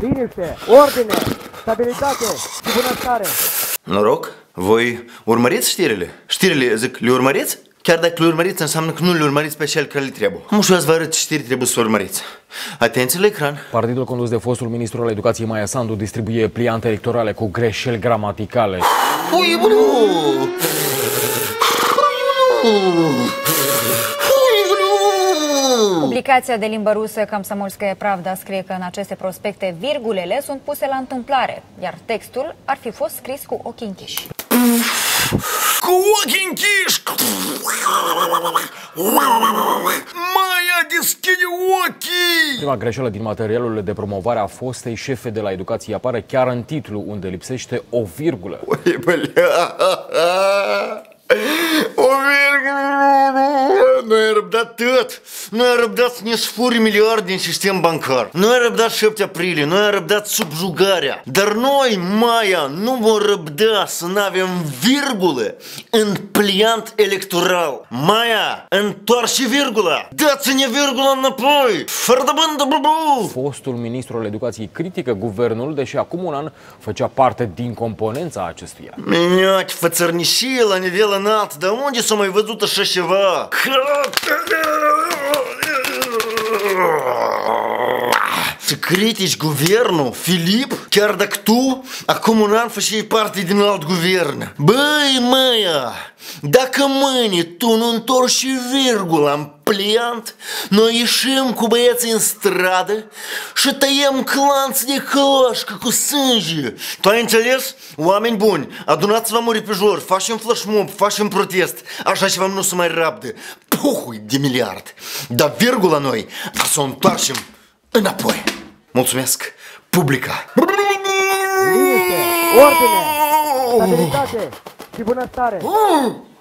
liniște, ordine, stabilitate și bunăstare. Noroc, voi urmăriți știrile? Știrile, zic, le urmăriți? Chiar dacă le urmăriți, înseamnă că nu le urmăriți pe cel care le trebuie. Am și eu azi vă arăt ce știri trebuie să urmăriți. Atenție la ecran. Partidul condus de fostul ministru al educației Maia Sandu distribuie pliante electorale cu greșeli gramaticale. Ui, blu! Publicația de limbă rusă Comsomolskaya Pravda scrie că în aceste prospecte virgulele sunt puse la întâmplare, iar textul ar fi fost scris cu ochii închiși. Cu ochii închiși! Maia, deschide ochii! Prima greșeală din materialul de promovare a fostei șefe de la educație apare chiar în titlu, unde lipsește o virgulă. Ui, ai răbdat tot! Noi ai răbdat să ne sfuri miliarde din sistem bancar! Noi ai răbdat 7 aprilie! Noi ai răbdat subjugarea! Dar noi, Maia, nu vom răbda să nu avem virgulă în pliant electoral! Maia, întoarce virgula! Dați-ne virgula înapoi! Fără de bândă, bubu! Fostul ministru al educației critică guvernul, deși acum un an făcea parte din componența acestuia. Minioci, fățărnișie la nivel înalt, dar unde s-a mai văzut așa ceva? Să critici guvernul, Filip, chiar dacă tu acum un an făceai parte din alt guvern. Băi, măia, dacă mâine tu nu întorci și virgula în pliant, noi ieșim cu băieții în stradă și tăiem clanți de cloșcă cu sânge. Tu ai înțeles? Oameni buni, adunați-vă muri pe jur, facem flash mob, facem protest. Așa ceva nu se mai rabdă. Puhui de miliard. Dar virgula noi, a să o întoarcem înapoi. Mulțumesc, publica. Liniște, ordine, stabilitate și bunăstare.